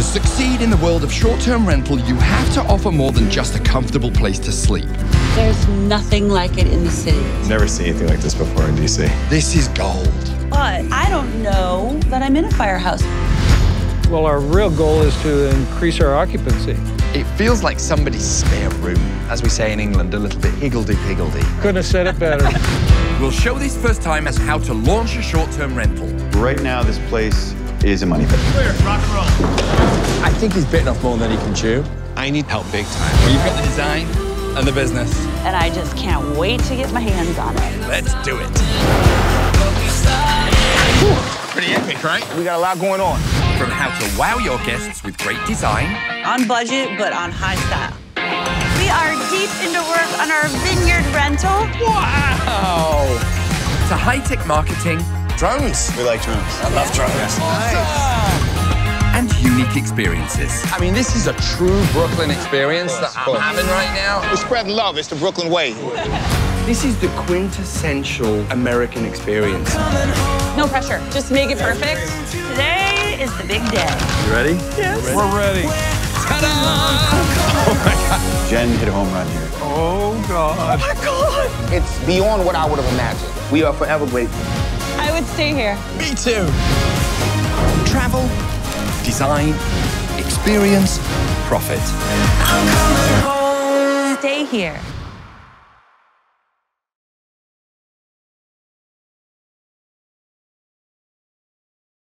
To succeed in the world of short-term rental, you have to offer more than just a comfortable place to sleep. There's nothing like it in the city. Never seen anything like this before in DC. This is gold. But I don't know that I'm in a firehouse. Well, our real goal is to increase our occupancy. It feels like somebody's spare room. As we say in England, a little bit higgledy-piggledy. Couldn't have said it better. We'll show these first time as how to launch a short-term rental. Right now, this place is a money pit. I think he's bitten off more than he can chew. I need help big time. Well, you've got the design and the business. And I just can't wait to get my hands on it. Let's do it. Pretty epic, right? We got a lot going on. From how to wow your guests with great design On budget, but on high style. We are deep into work on our vineyard rental. Wow! To high-tech marketing Drones. We like drones. I love drones. and unique experiences. I mean, this is a true Brooklyn experience that I'm having right now. We're spreading love. It's the Brooklyn way. This is the quintessential American experience. No pressure. Just make it perfect. Today is the big day. You ready? Yes. We're ready. Oh my god. Jen hit a home run here. Oh, God. Oh, my God. It's beyond what I would have imagined. We are forever grateful. Would stay here. Me too. Travel, design, experience, profit. Stay here.